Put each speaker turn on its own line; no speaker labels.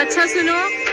अच्छा सुनो।